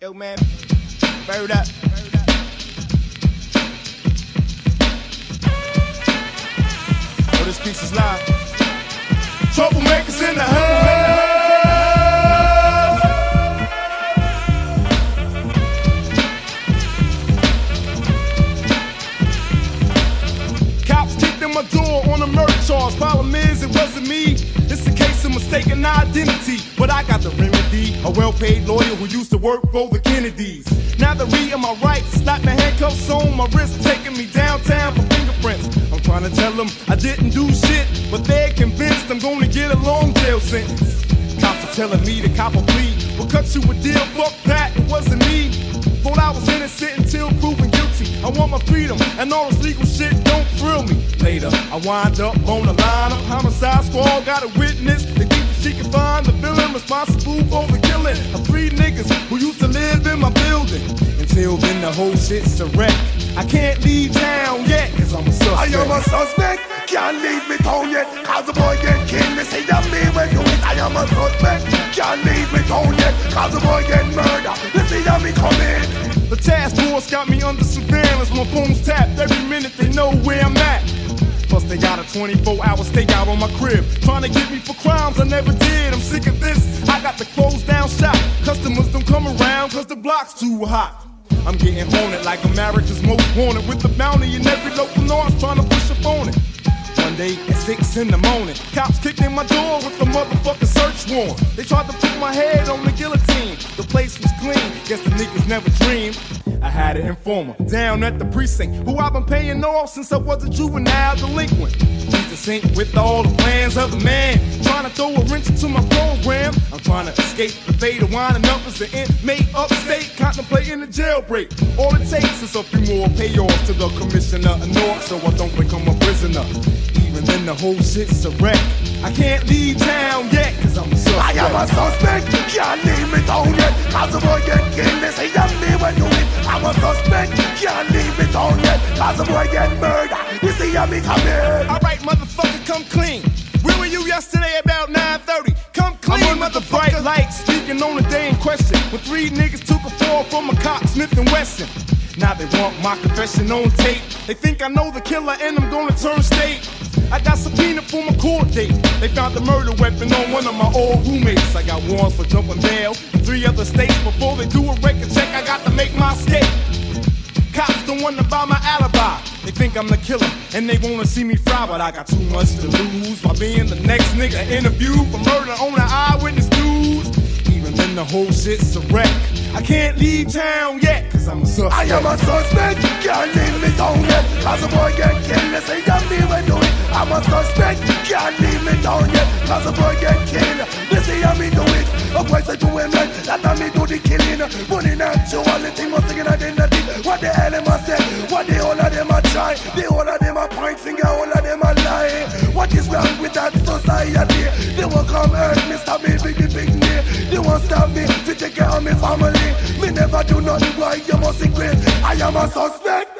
Yo, man, bird up. Oh, this piece is live. Troublemakers in the house. Cops kicked in my door on a murder charge. Problem is, it wasn't me. It's a case of mistaken identity. But I got. A well paid lawyer who used to work for the Kennedys. Now the reading my rights, slap my handcuffs on my wrist, taking me downtown for fingerprints. I'm trying to tell them I didn't do shit, but they're convinced I'm gonna get a long jail sentence. Cops are telling me to cop a plea. We'll cut you a deal, fuck that, it wasn't me. Thought I was innocent until proven guilty. I want my freedom, and all this legal shit don't thrill me. Later, I wind up on the line of homicide squad. Got a witness that think she can find the villain responsible for the killing of three niggas who used to live in my building. Until then, the whole shit's a wreck. I can't leave town yet, cause I'm a suspect. I am a suspect, can't leave me town yet Cause the boy get killed, they say that me when do it I am a suspect, can't leave me town yet Cause the boy get murdered, they say that me coming The task force got me under surveillance. My phone's tapped every minute. They know where I'm at. Plus they got a 24-hour stakeout on my crib, trying to get me for crimes I never did. I'm sick of this. I got the shop. Customers don't come around 'cause the block's too hot. I'm getting haunted like America's most wanted with the bounty in every local north trying to push up on it. Day at six in the morning, cops kicked in my door with the motherfucking search warrant. They tried to put my head on the guillotine. The place was clean, guess the niggas never dreamed. I had an informer down at the precinct who I've been paying off since I was a juvenile delinquent. He's a sync with all the plans of the man, I'm trying to escape the fate of winding up as an inmate upstate, contemplating a jailbreak. All it takes is a few more payoffs to the commissioner of North, so I don't become a prisoner. Even then, the whole shit's a wreck. I can't leave town yet, cause I'm a suspect. I am a suspect, can't leave me town yet Cause the boy get killed, they say that me when do it I'm a suspect, can't leave me town yet Cause the boy get murdered, they say that me coming Alright, motherfucker, come clean. Where were you yesterday about 9:30? Come clean, I'm under the bright lights, speaking on the day in question. When three niggas took a fall from a cop, Smith and Wesson. Now they want my confession on tape. They think I know the killer and I'm gonna turn state. I got subpoena for my court date. They found the murder weapon on one of my old roommates. I got warrants for jumping bail in three other states. Before they do a record check, I got to make my escape. Cops don't wanna buy my alibi. They think I'm the killer and they wanna see me fry, but I got too much to lose. By being the next nigga interviewed for murder on the eyewitness news. Even then, the whole shit's a wreck. I can't leave town yet, cause I'm a suspect. I am a suspect, can't leave me down yet. Cause the boy get killed, they say me when do it. I'm a suspect, can't leave me down yet. Cause the boy get killed, they say that me do it. A boy say to him that a me do the killing. Money actuality, come hurt me, stop me, big, big, They won't stop me, to take care of me family. Me never do nothing, why you must secret I am a suspect